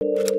you